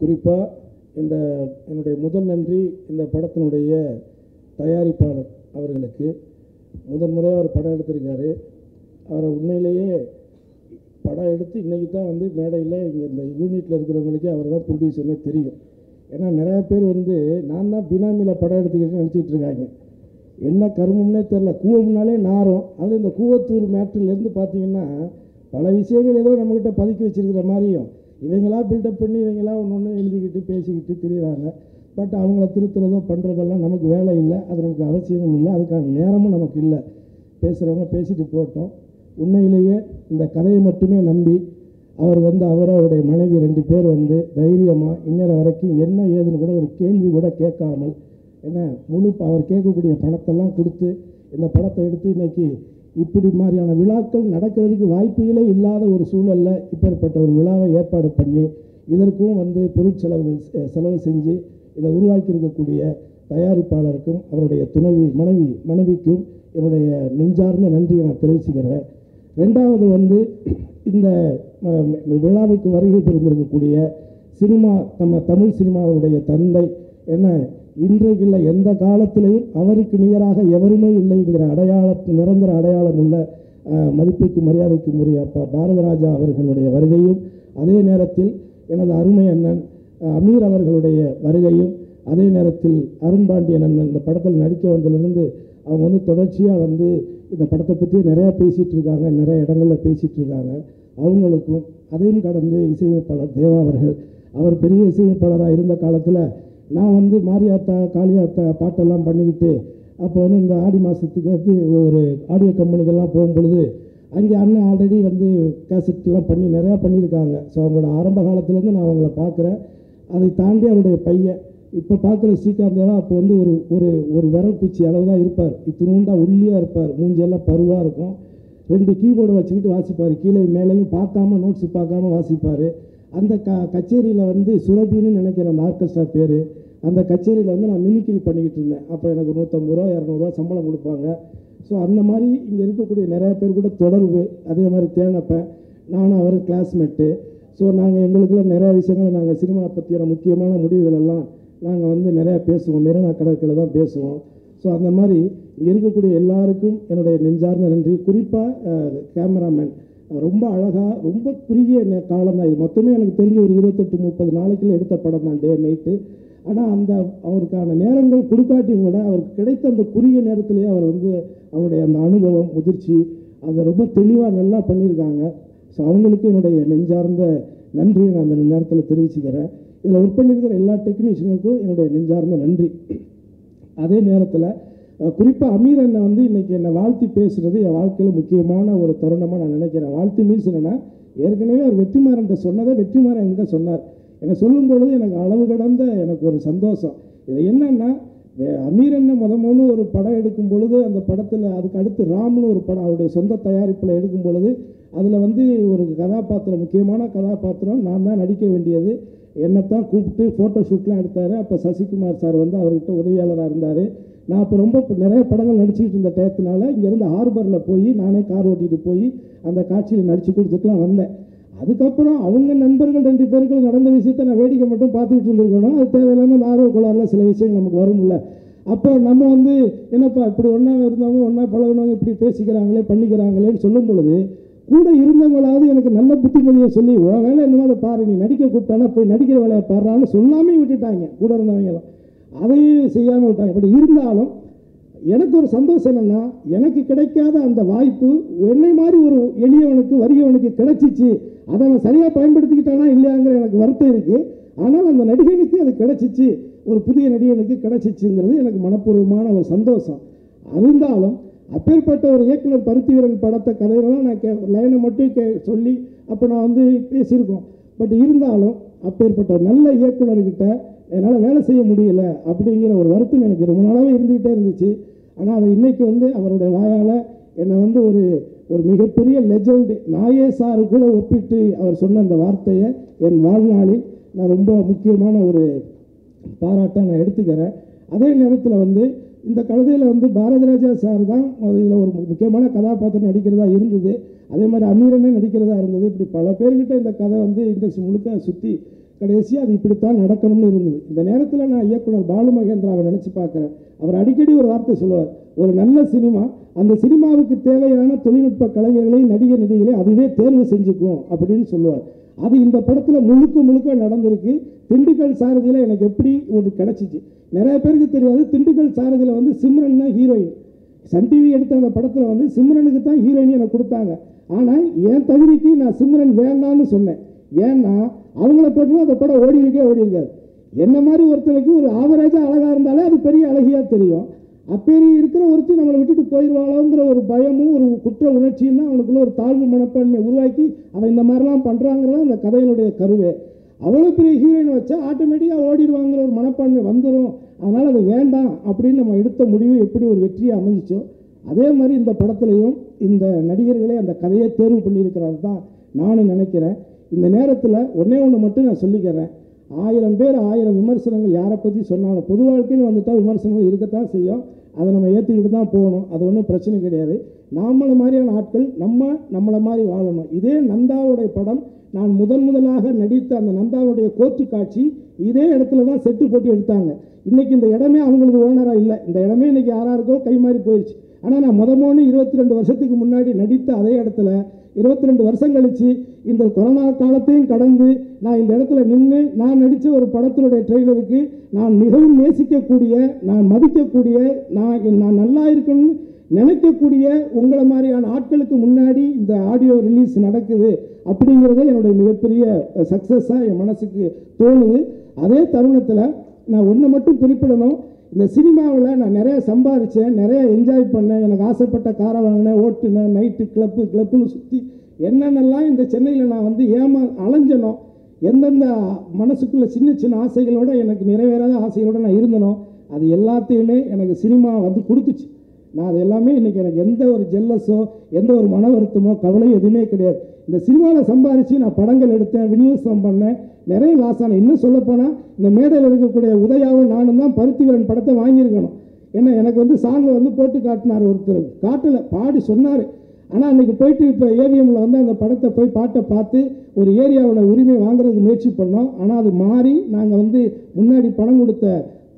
குறிப்பாக இந்த என்னுடைய முதல் நன்றி இந்த படத்தினுடைய தயாரிப்பாளர் அவர்களுக்கு. முதன் முறையாக அவர் படம் எடுத்திருக்காரு. அவரை உண்மையிலேயே படம் எடுத்து இன்றைக்கி தான் வந்து மேடையில் இங்கே இந்த யூனிட்டில் இருக்கிறவங்களுக்கே அவர் தான் ப்ரொடியூசர்னே தெரியும். ஏன்னா நிறையா பேர் வந்து நான் தான் பினாமியில் படம் எடுத்துக்கிட்டு நினச்சிட்டு இருக்காங்க. என்ன கருமம்னே தெரில கூவம்னாலே நாரம். அது இந்த கூவத்தூர் மேட்டிலேருந்து பார்த்தீங்கன்னா பல விஷயங்கள் ஏதோ நம்மக்கிட்ட பதுக்கி வச்சிருக்கிற மாதிரியும் இவங்களா பில்டப் பண்ணி இவங்களா ஒன்று ஒன்று எழுதிக்கிட்டு பேசிக்கிட்டு திரியிறாங்க. பட் அவங்கள திருத்துறதோ பண்ணுறதெல்லாம் நமக்கு வேலை இல்லை. அது நமக்கு அவசியமும் இல்லை. அதுக்கான நேரமும் நமக்கு இல்லை. பேசுகிறவங்க பேசிட்டு போட்டோம். உண்மையிலேயே இந்த கதையை மட்டுமே நம்பி அவர் வந்து அவர் அவருடைய மனைவி ரெண்டு பேர் வந்து தைரியமாக இந்நேரம் வரைக்கும் என்ன ஏதுன்னு கூட ஒரு கேள்வி கூட கேட்காமல் என்ன முழு ப- அவர் கேட்கக்கூடிய பணத்தெல்லாம் கொடுத்து இந்த படத்தை எடுத்து இன்னைக்கு இப்படி மாதிரியான விழாக்கள் நடக்கிறதுக்கு வாய்ப்புகளே இல்லாத ஒரு சூழலில் இப்பேற்பட்ட ஒரு விழாவை ஏற்பாடு பண்ணி இதற்கும் வந்து பொருட்செலவுகள் செ- செலவு செஞ்சு இதை உருவாக்கி இருக்கக்கூடிய தயாரிப்பாளருக்கும் அவருடைய துணைவி மனைவி மனைவிக்கும் என்னுடைய நெஞ்சார்ந்த நன்றியை நான் தெரிவிச்சுக்கிறேன். ரெண்டாவது வந்து இந்த விழாவுக்கு வருகை புரிந்திருக்கக்கூடிய சினிமா நம்ம தமிழ் சினிமாவுடைய தந்தை என்ன இன்றைக்கு இல்லை எந்த காலத்திலையும் அவருக்கு நிகராக எவருமே இல்லைங்கிற அடையாள நிரந்தர அடையாளம் உள்ள மதிப்புக்கு மரியாதைக்கும் உரிய அப்பா பாரதராஜா அவர்களுடைய வருகையும் அதே நேரத்தில் எனது அருமை அண்ணன் அமீர் அவர்களுடைய வருகையும் அதே நேரத்தில் அருண்பாண்டியன் அண்ணன் இந்த படத்தில் நடிக்க வந்ததுலேருந்து அவங்க வந்து தொடர்ச்சியாக வந்து இந்த படத்தை பற்றி நிறையா பேசிகிட்டு இருக்காங்க நிறைய இடங்களில் பேசிகிட்டு இருக்காங்க. அவங்களுக்கும் அதையும் கடந்து இசையமைப்பாளர் தேவா அவர்கள் அவர் பெரிய இசையமைப்பாளராக இருந்த காலத்தில் நான் வந்து மாரியாத்தா காளியாத்தா பாட்டெல்லாம் பண்ணிக்கிட்டு அப்போ வந்து இந்த ஆடி மாதத்துக்கு வந்து ஒரு ஆடியோ கம்பெனிக்கெல்லாம் போகும்பொழுது அங்கே அண்ணன் ஆல்ரெடி வந்து கேசட்லாம் பண்ணி நிறையா பண்ணியிருக்காங்க. ஸோ அவங்களோட ஆரம்ப காலத்துலேருந்து நான் அவங்கள பார்க்குறேன். அதை தாண்டி அவருடைய பையன் இப்போ பார்க்குற ஸ்ரீகாந்த் தேவா அப்போ வந்து ஒரு ஒரு ஒரு விரல் பூச்சி அளவு தான் இருப்பார். இத்தினூண்டா உள்ளியாக இருப்பார். மூஞ்சியெல்லாம் பருவாக இருக்கும். ரெண்டு கீபோர்டு வச்சுக்கிட்டு வாசிப்பார். கீழே மேலேயும் பார்க்காம நோட்ஸ் பார்க்காம வாசிப்பார். அந்த க கச்சேரியில் வந்து சுரபின்னு நினைக்கிற அந்த ஆர்கெஸ்ட்ரா பேர் அந்த கச்சேரியில் வந்து நான் மிமிக்ரி பண்ணிக்கிட்டு இருந்தேன். அப்போ எனக்கு நூற்றம்பது ரூபா இரநூறுவா சம்பளம் கொடுப்பாங்க. ஸோ அந்த மாதிரி இங்கே இருக்கக்கூடிய நிறைய பேர் கூட தொடர்பு அதே மாதிரி தேனப்பேன் நானும் அவரும் கிளாஸ்மேட்டு ஸோ நாங்கள் எங்களுக்குள்ள நிறைய விஷயங்கள் நாங்கள் சினிமா பற்றியான முக்கியமான முடிவுகள் எல்லாம் நாங்கள் வந்து நிறையா பேசுவோம். மெரினா கடற்கரை தான் பேசுவோம். ஸோ அந்த மாதிரி இங்கே இருக்கக்கூடிய எல்லாருக்கும் என்னுடைய நெஞ்சார்ந்த நன்றி. குறிப்பாக கேமராமேன் ரொம்ப அழகாக ரொம்ப குறுகிய காலம் தான் இது. மொத்தமே எனக்கு தெரிஞ்ச ஒரு இருபத்தெட்டு முப்பது நாளைக்குள்ள எடுத்த படம் தான் டே நைட்டு ஆனால் அந்த அவருக்கான நேரங்கள் கொடுக்காட்டியும் கூட அவருக்கு கிடைத்த அந்த குறுகிய நேரத்திலேயே அவர் வந்து அவருடைய அந்த அனுபவம் முதிர்ச்சி அதை ரொம்ப தெளிவாக நல்லா பண்ணியிருக்காங்க. ஸோ அவங்களுக்கு என்னுடைய நெஞ்சார்ந்த நன்றியை நான் அந்த நேரத்தில் தெரிவிச்சுக்கிறேன். இதில் ஒர்க் பண்ணியிருக்கிற எல்லா டெக்னீஷியனுக்கும் என்னுடைய நெஞ்சார்ந்த நன்றி. அதே நேரத்தில் குறிப்பாக அமீர் அண்ணன் வந்து இன்றைக்கி என்னை வாழ்த்தி பேசுகிறது என் வாழ்க்கையில் முக்கியமான ஒரு தருணமாக நான் நினைக்கிறேன். வாழ்த்தி மீன்ஸ் என்னென்னா ஏற்கனவே அவர் வெற்றிமாறன்ட்ட சொன்னதை வெற்றிமாறன் என்கிட்ட சொன்னார். என்னை சொல்லும் பொழுது எனக்கு அளவு கடந்த எனக்கு ஒரு சந்தோஷம். இது என்னென்னா அமீர் அண்ணன் முத முதல்ல ஒரு படம் எடுக்கும் பொழுது அந்த படத்தில் அதுக்கு அடுத்து ராம்னு ஒரு படம் அவருடைய சொந்த தயாரிப்பில் எடுக்கும் பொழுது அதில் வந்து ஒரு கதாபாத்திரம் முக்கியமான கதாபாத்திரம் நான் தான் நடிக்க வேண்டியது. என்னைத்தான் கூப்பிட்டு ஃபோட்டோ ஷூட்லாம் எடுத்தார். அப்போ சசிகுமார் சார் வந்து அவர்கிட்ட உதவியாளராக இருந்தார். நான் அப்போ ரொம்ப நிறைய படங்கள் நடிச்சிட்டு இருந்த டயத்தினால இங்கேருந்து ஹார்பரில் போய் நானே கார் ஓட்டிகிட்டு போய் அந்த காட்சியில் நடித்து கொடுத்துட்டுலாம் வந்தேன். அதுக்கப்புறம் அவங்க நண்பர்கள் ரெண்டு பேருக்கு நடந்த விஷயத்த நான் வேடிக்கை மட்டும் பார்த்துக்கிட்டு இருந்திருக்கணும். அது தேவையில்லாமல் ஆர்வ கோளாறுல சில விஷயங்கள் நமக்கு வரும்ல. அப்போ நம்ம வந்து என்னப்பா இப்படி ஒன்றா இருந்தவங்க ஒன்றா பழகினவங்க இப்படி பேசிக்கிறாங்களே பண்ணிக்கிறாங்களேன்னு சொல்லும் பொழுது கூட இருந்தவங்களாவது எனக்கு நல்ல புத்திமதியை சொல்லி ஓ வேலை என்னமோ அதை பாரு நீ நடிக்க கூப்பிட்டானா போய் நடிக்கிற வேலையை பாடுறான்னு சொல்லாமே விட்டுட்டாங்க கூட இருந்தவங்களும் அதையும் செய்யாமல் விட்டாங்க. பட் இருந்தாலும் எனக்கு ஒரு சந்தோஷம் என்னென்னா எனக்கு கிடைக்காத அந்த வாய்ப்பு என்னை மாதிரி ஒரு எளியவனுக்கு வறியவனுக்கு கிடைச்சிச்சு. அதை அவன் சரியாக பயன்படுத்திக்கிட்டானா இல்லையாங்கிற எனக்கு வருத்தம் இருக்குது ஆனால் அந்த நடிகனுக்கு அது கிடைச்சிச்சு. ஒரு புதிய நடிகனுக்கு கிடைச்சிச்சுங்கிறது எனக்கு மனப்பூர்வமான ஒரு சந்தோஷம். இருந்தாலும் அப்பேற்பட்ட ஒரு இயக்குனர் பருத்திவீரன் படத்தை கதையெல்லாம் நான் கே லைனை மட்டும் கே சொல்லி அப்போ நான் வந்து பேசியிருக்கோம். பட் இருந்தாலும் அப்பேற்பட்ட நல்ல இயக்குனர்கிட்ட என்னால் வேலை செய்ய முடியல அப்படிங்கிற ஒரு வருத்தம் எனக்கு ரொம்ப நாளாகவே இருந்துகிட்டே இருந்துச்சு. ஆனால் அதை இன்றைக்கி வந்து அவருடைய வாயால் என்னை வந்து ஒரு ஒரு மிகப்பெரிய லெஜண்ட் நாயே சாரு கூட ஒப்பிட்டு அவர் சொன்ன அந்த வார்த்தையை என் வாழ்நாளில் நான் ரொம்ப முக்கியமான ஒரு பாராட்டாக நான் எடுத்துக்கிறேன். அதே நேரத்தில் வந்து இந்த கழுதையில் வந்து பாரதிராஜா சார் தான் இதில் ஒரு முக்கியமான கதாபாத்திரம் நடிக்கிறதா இருந்தது. அதே மாதிரி அமீரனே நடிக்கிறதா இருந்தது. இப்படி பல பேர்கிட்ட இந்த கதை வந்து இண்டஸ்ட்ரி முழுக்க சுற்றி கடைசியாக அது இப்படித்தான் நடக்கணும்னு இருந்தது. இந்த நேரத்தில் நான் இயக்குனர் பாலு மகேந்திராவை நினச்சி பார்க்குறேன். அவர் அடிக்கடி ஒரு வார்த்தை சொல்லுவார். ஒரு நல்ல சினிமா அந்த சினிமாவுக்கு தேவையான தொழில்நுட்ப கலைஞர்களை நடிகர் நடிகளை அதுவே தேர்வு செஞ்சுக்கும் அப்படின்னு சொல்லுவார். அது இந்த படத்தில் முழுக்க முழுக்க நடந்திருக்கு. திண்டுக்கல் சாரதியில் எனக்கு எப்படி ஒன்று கிடச்சிச்சு. நிறைய பேருக்கு தெரியாது திண்டுக்கல் சாரதியில் வந்து சிம்ரன் தான் ஹீரோயின் சன் டிவி எடுத்த அந்த படத்தில் வந்து சிம்ரனுக்கு தான் ஹீரோயின் எனக்கு கொடுத்தாங்க. ஆனால் என் தகுதிக்கு நான் சிம்ரன் வேண்டான்னு சொன்னேன். ஏன்னா அவங்கள போட்டு அந்த படம் ஓடி இருக்கே ஓடி இருக்காது என்ன மாதிரி ஒருத்தருக்கு ஒரு ஆவரேஜாக அழகாக இருந்தாலே அது பெரிய அழகியாக தெரியும். அப்பேரி இருக்கிற ஒருத்தர் நம்மளை விட்டுட்டு போயிடுவாங்களோங்கிற ஒரு பயம் குற்ற உணர்ச்சின்னா அவனுக்குள்ள ஒரு தாழ்வு மனப்பான்மை உருவாக்கி அவன் இந்த மாதிரிலாம் பண்ணுறாங்கிறது அந்த கதையினுடைய கருவே. அவ்வளோ பெரிய ஹீரோயின் வச்சா ஆட்டோமேட்டிக்காக ஓடிடுவாங்கிற ஒரு மனப்பான்மை வந்துடும் அதனால் அது வேண்டாம் அப்படின்னு நம்ம எடுத்த முடிவு எப்படி ஒரு வெற்றியை அமைஞ்சிச்சோ அதே மாதிரி இந்த படத்துலையும் இந்த நடிகர்களே அந்த கதையை தேர்வு பண்ணியிருக்கிறது தான் நானும் நினைக்கிறேன். இந்த நேரத்தில் ஒன்றே ஒன்று மட்டும் நான் சொல்லிக்கிறேன். ஆயிரம் பேர் ஆயிரம் விமர்சனங்கள் யாரை பற்றி சொன்னாலும் பொது வாழ்க்கைன்னு வந்துட்டால் விமர்சனங்கள் இருக்கத்தான் செய்யும். அதை நம்ம ஏற்றுக்கிட்டு தான் போகணும். அது ஒன்றும் பிரச்சனை கிடையாது. நாமளை மாதிரியான ஆட்கள் நம்ம நம்மளை மாதிரி வாழணும். இதே நந்தாவுடைய படம் நான் முதன் முதலாக நடித்த அந்த நந்தாவுடைய கோர்ட்டு காட்சி இதே இடத்துல தான் செட்டு போட்டு எடுத்தாங்க. இன்னைக்கு இந்த இடமே அவங்களுக்கு ஓனராக இல்லை. இந்த இடமே இன்னைக்கு யாராருக்கோ கை மாறி போயிடுச்சு ஆனால் நான் முத மூணு இருபத்தி ரெண்டு வருஷத்துக்கு முன்னாடி நடித்த அதே இடத்துல இருபத்தி ரெண்டு வருஷம் கழிச்சு இந்த கொரோனா காலத்தையும் கடந்து நான் இந்த இடத்துல நின்று நான் நடித்த ஒரு படத்தினுடைய ட்ரெய்லருக்கு நான் மிகவும் நேசிக்கக்கூடிய நான் மதிக்கக்கூடிய நான் நான் நல்லா இருக்கணும்னு நினைக்கக்கூடிய உங்களை மாதிரியான ஆட்களுக்கு முன்னாடி இந்த ஆடியோ ரிலீஸ் நடக்குது அப்படிங்கிறதே என்னுடைய மிகப்பெரிய சக்ஸஸாக என் மனசுக்கு தோணுது. அதே தருணத்தில் நான் ஒன்று மட்டும் குறிப்பிடணும். இந்த சினிமாவில் நான் நிறைய சம்பாதிச்சேன் நிறைய என்ஜாய் பண்ணேன். எனக்கு ஆசைப்பட்ட காரை வாங்கினேன் ஓட்டுனேன் நைட்டு கிளப்பு கிளப்புன்னு சுற்றி என்னென்னலாம் இந்த சென்னையில் நான் வந்து ஏமா அலைஞ்சனோ எந்தெந்த மனசுக்குள்ளே சின்ன சின்ன ஆசைகளோடு எனக்கு நிறைவேறாத ஆசைகளோடு நான் இருந்தனோ அது எல்லாத்தையுமே எனக்கு சினிமா வந்து கொடுத்துச்சு. நான் அது எல்லாமே இன்றைக்கி எனக்கு எந்த ஒரு ஜெல்லஸோ எந்த ஒரு மன வருத்தமோ கவலையோ எதுவுமே கிடையாது. இந்த சினிமாவில் சம்பாரித்து நான் படங்கள் எடுத்தேன் விநியோகம் பண்ணேன் நிறைய லாஸ் ஆனேன். இன்னும் சொல்லப்போனால் இந்த மேடையில் இருக்கக்கூடிய உதயாவும் நானும் தான் பருத்திவரன் படத்தை வாங்கியிருக்கணும். ஏன்னா எனக்கு வந்து சாங்கை வந்து போட்டு காட்டினார் ஒருத்தர். காட்டலை பாடி சொன்னார். ஆனால் அன்றைக்கி போயிட்டு இப்போ ஏவிஎம்மில் வந்து அந்த படத்தை போய் பாட்டை பார்த்து ஒரு ஏரியாவோட உரிமை வாங்குறதுக்கு முயற்சி பண்ணோம். ஆனால் அது மாறி நாங்கள் வந்து முன்னாடி பணம் கொடுத்த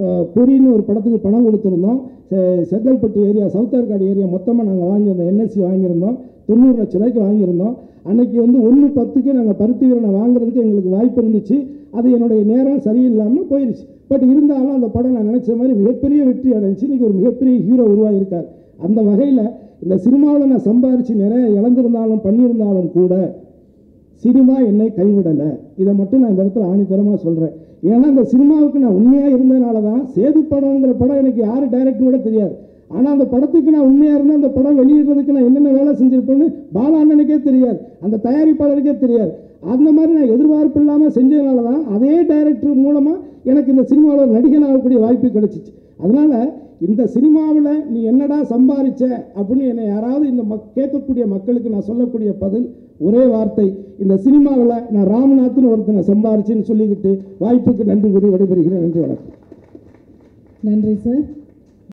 அஹ், ஒரு படத்துக்கு பணம் கொடுத்துருந்தோம். செ- Chengalpattu area South Arcot area மொத்தமாக நாங்கள் வாங்கியிருந்தோம். என்எஸ்சி வாங்கியிருந்தோம். தொண்ணூறு லட்ச ரூபாய்க்கு வாங்கியிருந்தோம். அன்னைக்கு வந்து ஒன்று பத்துக்கு நாங்கள் பருத்தி வீரனை வாங்குறதுக்கு எங்களுக்கு வாய்ப்பு இருந்துச்சு. அது என்னுடைய நேரம் சரியில்லாமல் போயிடுச்சு பட் இருந்தாலும் அந்த படம் நான் நினச்ச மாதிரி மிகப்பெரிய வெற்றி அடைஞ்சி இன்றைக்கி ஒரு மிகப்பெரிய ஹீரோ உருவாகியிருக்கார் அந்த வகையில் இந்த சினிமாவில் நான் சம்பாரித்து நிறைய இழந்திருந்தாலும் பண்ணியிருந்தாலும் கூட சினிமா என்னை கைவிடலை. இதை மட்டும் நான் இந்த இடத்துல ஆணித்தரமாக சொல்கிறேன் ஏன்னா அந்த சினிமாவுக்கு நான் உண்மையாக இருந்ததுனால தான் சேது படங்கிற படம் எனக்கு யார் டைரக்டர் கூட தெரியாது. ஆனால் அந்த படத்துக்கு நான் உண்மையாக இருந்தால் அந்த படம் வெளியிடுறதுக்கு நான் என்னென்ன வேலை செஞ்சிருப்பேன்னு பாலா அண்ணனுக்கே தெரியாது. அந்த தயாரிப்பாளருக்கே தெரியாது. அந்த மாதிரி நான் எதிர்பார்ப்பு இல்லாமல் செஞ்சதுனால தான் அதே டைரக்டர் மூலமாக எனக்கு இந்த சினிமாவில் நடிகன் ஆகக்கூடிய வாய்ப்பு கிடைச்சிச்சு. அதனால் இந்த சினிமாவில் நீ என்னடா சம்பாதிச்ச அப்படின்னு என்னை யாராவது இந்த மக் கேட்கக்கூடிய மக்களுக்கு நான் சொல்லக்கூடிய பதில் ஒரே வார்த்தை. இந்த சினிமாவில் நான் ராமநாத்னு ஒருத்தனை சம்பாரிச்சேன்னு சொல்லிக்கிட்டு வாய்ப்புக்கு நன்றி கூறி விடைபெறுகிறேன். நன்றி வணக்கம். நன்றி சார்.